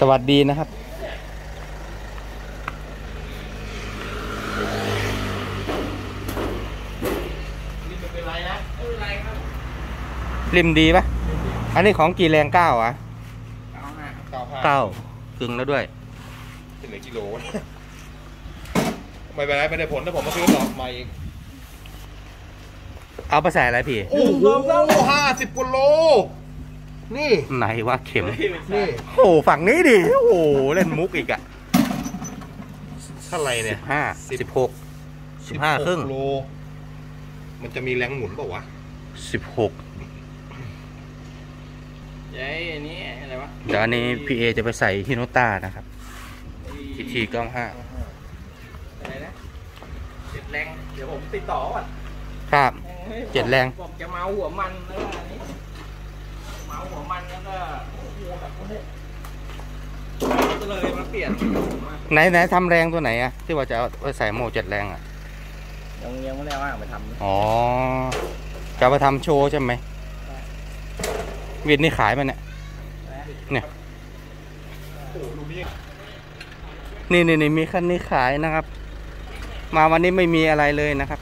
สวัสดีนะครับนี่ไม่เป็นไรนะไม่เป็นไรครับ ริมดีปะอันนี้ของกี่แรงเก้าอะเก้าห้าเก้าห้าเก้ากึ่งแล้วด้วยเป็นเหลือกิโลไม่เป็นไรไม่ได้ผลถ้าผมมาซื้อดอกใหม่อีกเอาไปใส่อะไรพี่โอ้โหห้าสิบกิโล นี่ไหนว่าเข็ม นี่โอ้โหฝั่งนี้ดิ โอ้โหเล่นมุกอีกอะเท่าไหรเนี่ยห้าสิบหกสิบห้าครึ่งโล มันจะมีแรงหมุนเปล่าวะสิบหกเย้อันนี้อะไรวะ เดี๋ยวอันนี้พี่เอจะไปใส่ฮิโนต้านะครับพิธีกล้องห้าอะไรนะเจ็ดแรง เดี๋ยวผมติดต่อก่อน ครับ เจ็ดแรง บอกจะเมาหัวมันแล้วก็อันนี้เมาหัวมันแล้วก็หัวแบบนี้ก็เลยมาเปลี่ยนมาไหนไหนทำแรงตัวไหนอะที่ว่าจะเอาไปใส่โม่เจ็ดแรงอะยังยังไม่ได้ว่างไปทำอ๋อจะเอาไปทำโชว์ใช่ไหมวินนี่ขายมันเนี่ย เนี่ยโอ้ดูนี่นี่นี่นี่มีคันนี้ขายนะครับ มาวันนี้ไม่มีอะไรเลยนะครับ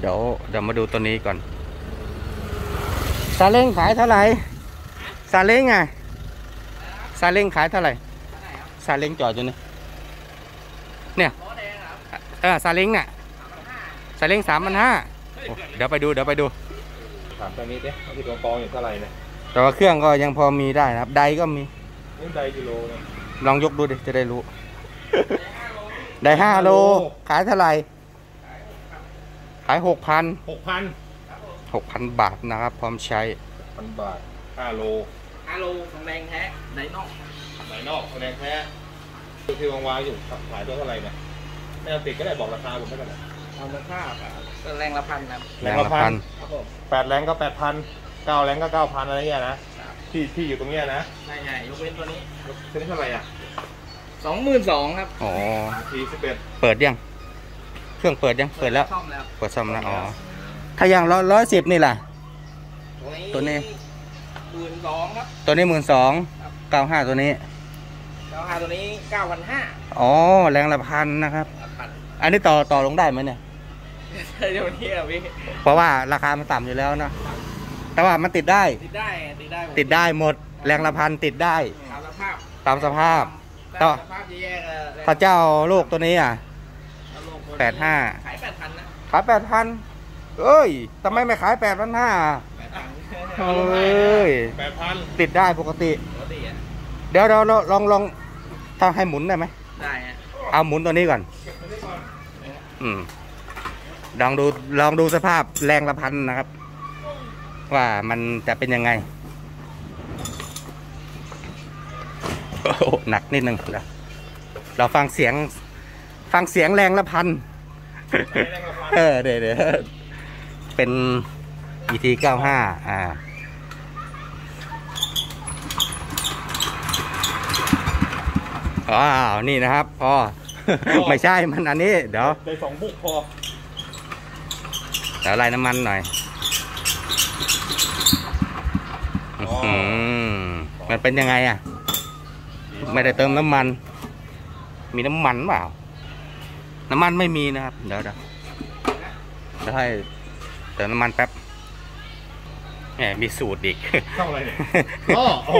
เดี๋ยวเดี๋ยวมาดูตัวนี้ก่อนซาเล้งขายเท่าไหร่ ซาเล้งไงซาเล้งขายเท่าไหร่ซาเล้งจอดอยู่นี่เนี่ยล้อแดงครับเออซาเล้งเนี่ยซาเล้งสามพันห้าเดี๋ยวไปดูเดี๋ยวไปดูถามตอนนี้ดิว่าที่กองกองอยู่เท่าไหร่เนี่ยแต่ว่าเครื่องก็ยังพอมีได้นะครับ ไดก็มีนี่ใดกิโลเนี่ยลองยกดูดิจะได้รู้ ได้ห้าโล ขายเท่าไหร่ ขายหกพันหกพันหกพันบาทนะครับ พร้อมใช้พันบาทห้าโล ฮัลโหลทองแดงแท้ไดนอกไหนนอกแสดงแท้ที่วางวางๆอยู่ขายตัวเท่าไหร่เนี่ยไม่เอาติดก็ได้บอกราคาผมไม่กันนะเอามาค่าครับก็แรงละพันครับแรงละพันครับผมแปดแรงก็แปดพันเก้าแรงก็เก้าพันอะไรเงี้ยนะที่ที่อยู่ตรงเนี้ยนะใช่ใช่ยกเว้นตัวนี้ตัวนี้เท่าไหร่อะสองหมื่นสองครับอ๋อ ทีสิบเอ็ดเปิดยัง เครื่องเปิดยัง เปิดแล้ว ซ่อมแล้วเปิดซ่อมแล้ว อ๋อ ถ้าอย่างร้อยร้อยสิบนี่ล่ะ ตัวนี้ หมื่นสองครับ ตัวนี้หมื่นสองเก้าห้าตัวนี้ราคาตัวนี้เก้าพันห้าอ๋อแรงละพันนะครับพันอันนี้ต่อต่อลงได้ไหมเนี่ยใช่เดี๋ยวนี้อะพี่เพราะว่าราคามันต่ำอยู่แล้วนะแต่ว่ามันติดได้ ติดได้ ติดได้ผมติดได้หมด แรงละพันติดได้ ตามสภาพ ตามสภาพตาต่อมสภาพแย่ๆเลยถ้าเจ้าลูกตัวนี้อะเอาลงบนแปดห้าขายแปดพันนะ ขายแปดพันเอ้ยทำไมไม่ขายแปดพันห้าแปดพัน เอ้ยแปดพันติดได้ปกติ ปกติอะเดี๋ยวเราลองลองถ้าให้หมุนได้ไหมได้ฮะเอาหมุนตัวนี้ก่อน อืมลองดูลองดูสภาพแรงละพันนะครับ ว่ามันจะเป็นยังไงโอ้โหหนักนิดนึงแล้วเราฟังเสียง ฟังเสียงแรงละพัน เออเดี๋ยวเดี๋ยวเป็น ET 95อ่าอ้าวนี่นะครับพอไม่ใช่มันอันนี้ เดี๋ยวได้สองบุกพอเดี๋ยวไล่น้ำมันหน่อยอื้อหือมันเป็นยังไงอะ ไม่ได้เติมน้ำมัน มีน้ำมันเปล่า น้ำมันไม่มีนะครับ เดี๋ยวเดี๋ยวเดี๋ยวให้เติมน้ำมันแป๊บ แหมมีสูตรอีกเท่าไหร่เนี่ยอ๋ออ๋อ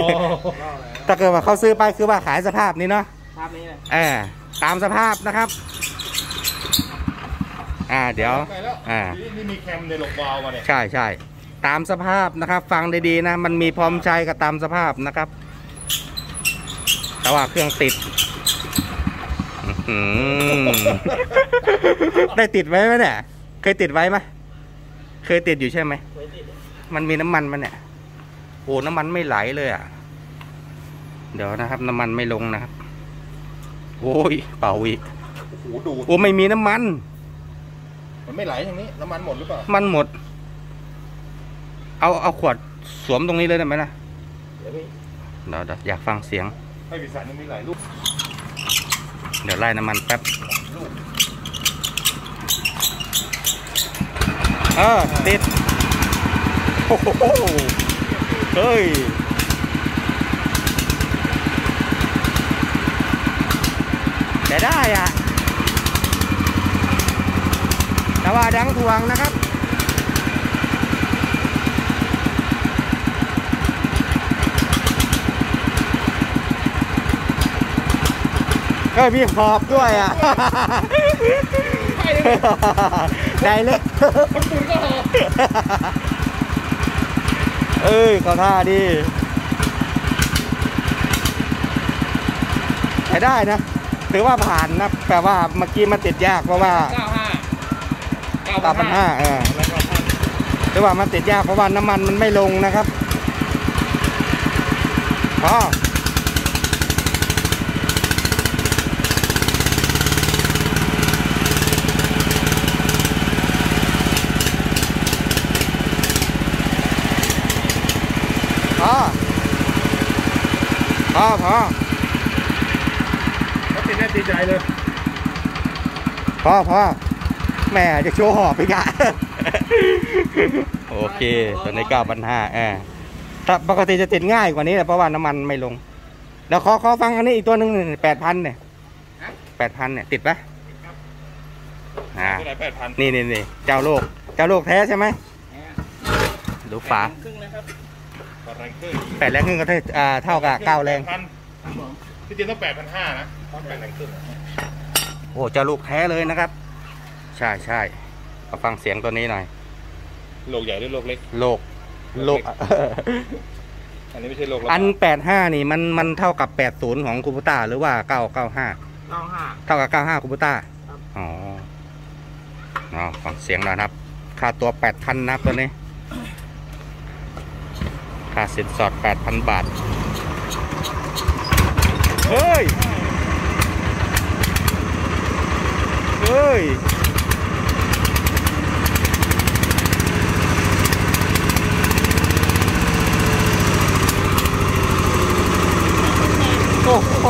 ถ้าเกิดว่าเขาซื้อไปคือว่าขายสภาพนี้เนาะ ภาพนี้เลยเออตามสภาพนะครับ อ่าเดี๋ยว ไปแล้วอ่า นี่นี่มีแคมในหลบวาล์วมาเนี่ยใช่ใช่ตามสภาพนะครับ ฟังดีๆนะ มันมีพร้อมใช้กับตามสภาพนะครับ แต่ว่าเครื่องติดอื้อหือได้ติดไว้ไหมเนี่ย เคยติดไว้ไหมเคยติดอยู่ใช่ไหม ไว้ติด มันมีน้ำมันมันเนี่ยโอ้น้ำมันไม่ไหลเลยอะ เดี๋ยวนะครับ น้ำมันไม่ลงนะครับ โอ้ยเป่าอีกโอ้โหดูดโอ้ไม่มีน้ำมัน มันไม่ไหลอย่างนี้น้ำมันหมดหรือเปล่ามันหมด เอาเอาขวดสวมตรงนี้เลยได้ไหมนะเดี๋ยวพี่เดี๋ยวเดี๋ยวอยากฟังเสียงให้บิสันยังมีหลายลูกเดี๋ยวไล่น้ำมันแป๊บเออติด โอ้โหเฮ้ยจะได้อะแต่ว่าดังทวงนะครับเอ้ยมีขอบด้วยอะได้เลยคนปุ่นก็หอ เอ้ยขอท่าดีใช้ได้นะถือว่าผ่านนะแต่ว่าเมื่อกี้มันติดยากเพราะว่าเก้าห้าเก้าพันห้าเออแล้วก็พันถือว่ามันติดยากเพราะว่าน้ำมันมันไม่ลงนะครับพอพอ พอพอแล้วติดแน่ติดใจเลยพอพอแม่จะโชว์หอบอีกอะโอเค ตัวนี้เก้าพันห้าเออถ้าปกติจะติดง่ายกว่านี้แหละเพราะว่าน้ำมันไม่ลง แล้วขอขอฟังอันนี้อีกตัวหนึ่งแปดพันเนี่ยแปดพันเนี่ยติดปะอ่าตัวไหนแปดพันนี่นี่นี่เจ้าโลก เจ้าโลกแท้ใช่ไหมดูฝาครึ่งนะครับป แรงขึ้นแปดแรงครึ่งก็เท่าอ่าเท่ากับเก้าแรงพันที่จริงต้องแปดพันห้านะแปดแรงขึ้นโอ้เจ้าลูกแท้เลยนะครับ ใช่ใช่มาฟังเสียงตัวนี้หน่อยโลกใหญ่หรือโลกเล็กโลกโลกอันนี้ไม่ใช่โลกอันแปดห้านี่มันมันเท่ากับแปดศูนย์ของคูปูต้าหรือว่าเก้าเก้าห้าเก้าห้าเท่ากับเก้าห้าคูปูต้าครับอ๋ออ๋อฟังเสียงหน่อยนะครับ ค่าตัวแปดพันนะครับตัวนี้ ค่าสินสอดแปดพันบาท เฮ้ย เฮ้ย โอ้โห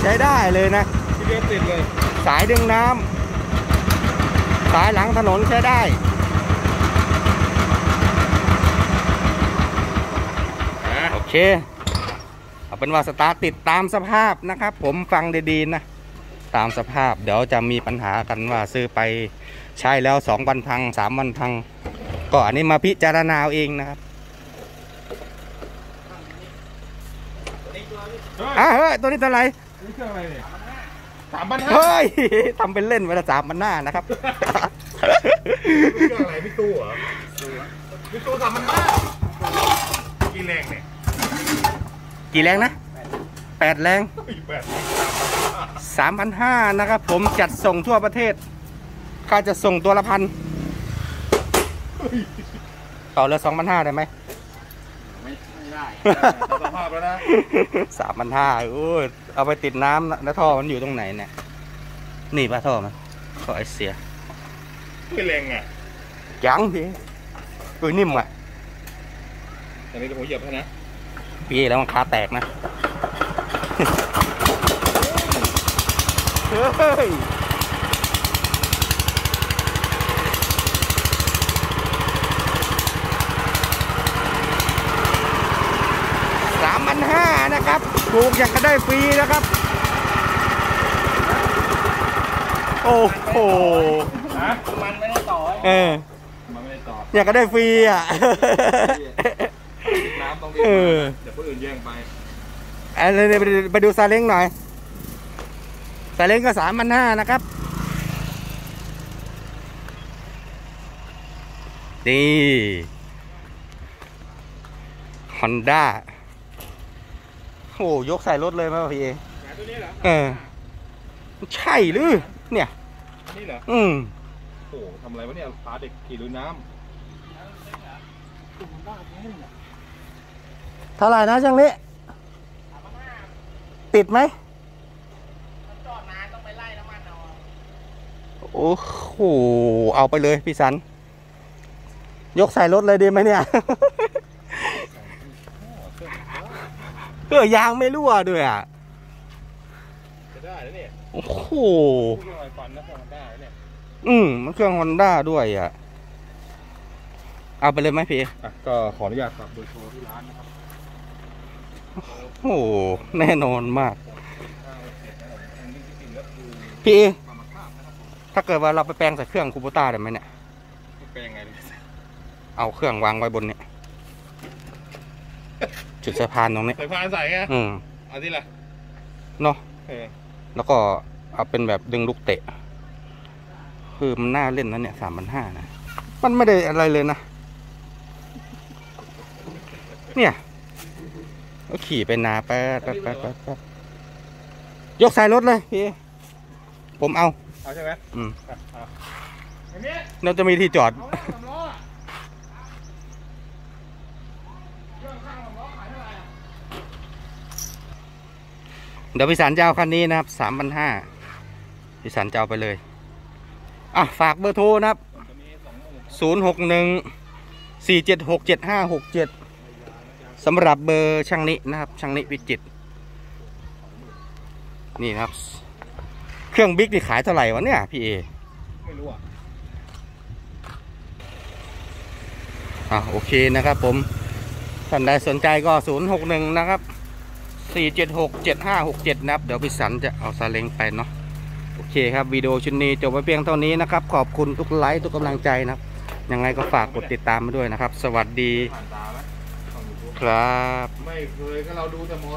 ใช้ได้เลยนะ ที่เดียวติดเลย สายดึงน้ำ สายหลังถนนใช้ได้ โอ เค เอาเป็นว่าสตาร์ทติดตามสภาพนะครับ ผมฟังดีๆนะ ตามสภาพเดี๋ยวจะมีปัญหากันว่าซื้อไปใช้แล้วสองวันพังสามวันพัง ก็อันนี้มาพิจารณาเอาเองนะครับเฮ้ยอะเฮ้ยตัวนี้ตัวอะไรนี่เครื่องอะไรเนี่ยสามพันห้าเฮ้ยทำเป็นเล่นเวลาสามมันหน้านะครับเครื่องอะไรพี่ตู้เหรอพี่ตู้สามพันห้ากี่แรงเนี่ย กี่แรงนะแปดแรงแปดสามพันห้านะครับผมจัดส่งทั่วประเทศ ค่าจะส่งตัวละพัน ต่อเหลือสองพันห้าได้ไหมไม่ไม่ได้สภาพแล้วนะสามพันห้าโอ้ยเอาไปติดน้ำนะแล้วท่อมันอยู่ตรงไหนเนี่ย นี่ปะท่อมันท่อไอเสียไม่แรงอะยังพี่อุ้ยนิ่มอะอันนี้ผมเหยียบให้นะ พี่แล้วมันขาแตกนะ เฮ้ยสามพันห้านะครับถูกอยากจะได้ฟรีนะครับ โอ้โหฮะมันไม่ได้ต่อเออมันไม่ได้ต่ออยากจะได้ฟรีอะ น้ำต้องรีเออเดี๋ยวค นอื่นแย่งไปอันนี้ไปดูไปดูซาเล้งหน่อยซาเล้งก็สามพันห้านะครับ นี่ฮอนด้าโอ้ยกใส่รถเลยไหมวะพี่เอหาตัวนี้เหรอ เออ ใช่หรือ เนี่ย นี่เหรอ อืมโอ้โหทำอะไรวะเนี่ยพาเด็กขี่ลุยน้ เท่าไหร่นะช่างนี้ติดไหมจอดนานต้องไปไล่น้ำมันเอาโอ้โหเอาไปเลยพี่สัน ยกใส่รถเลยดีไหมเนี่ยเออยางไม่รั่วด้วยอะำจะได้แล้วเนี่ยโอ้โหพูดยังไงฟันนะฟันได้แล้วเนี่ยอืมมันเครื่องฮอนด้าด้วยอะ เอาไปเลยไหมพี่อะก็ขออนุญาตฝากเบอร์โทรที่ร้านนะครับ โอ้โหแน่นอนมากข้าวเสร็จแล้วอันนี้จริงๆแล้วคือพี่เอปลาหมึกข้าวนะครับผมถ้าเกิดว่าเราไปแปลงใส่เครื่องคูโบต้าได้ไหมเนี่ยเป็นยังไงเลยเอาเครื่องวางไว้บนเนี่ย จุดสะพานตรงนี้ใส่พานใส่ไงอืมเอาที่ละเนาะเออแล้วก็เอาเป็นแบบดึงลูกเตะ คือมันน่าเล่นนะเนี่ยสามพันห้านะ มันไม่ได้อะไรเลยนะ เนี่ย ก็ขี่ไปนาแป๊ดแป๊ดแป๊ดแป๊ดแป๊ดยกสายรถเลยพี่ ผมเอา เอาใช่ไหมอืมอะเอาอันนี้เราจะมีที่จอด เอาแล้วสามล้ออะเครื่องข้างสามล้อขายเท่าไหร่อะเดี๋ยวพี่สันจะเอาคันนี้นะครับสามพันห้าพี่สันจะเอาไปเลย อะ ฝากเบอร์โทรนะครับจะมีสองหมื่น ศูนย์หกหนึ่งสี่เจ็ดหกเจ็ดห้าหกเจ็ด สำหรับเบอร์ช่างนินะครับ ช่างนิวิจิตรนี่นะครับ เครื่องบิ๊กนี่ขายเท่าไหร่วะเนี่ยพี่เอไม่รู้อะอะโอเคนะครับผมท่านใดสนใจก็ศูนย์หกหนึ่งนะครับสี่เจ็ดหกเจ็ดห้าหกเจ็ดนะครับ เดี๋ยวพี่สันจะเอาซาเล้งไปเนาะโอเคครับวิดีโอชุดนี้จบไปเพียงเท่านี้นะครับ ขอบคุณทุกไลค์ทุกกำลังใจนะครับ ยังไงก็ฝากกดติดตามมาด้วยนะครับ สวัสดีผ่านตาไหม ครับ ไม่เคยก็เราดูแต่หมอ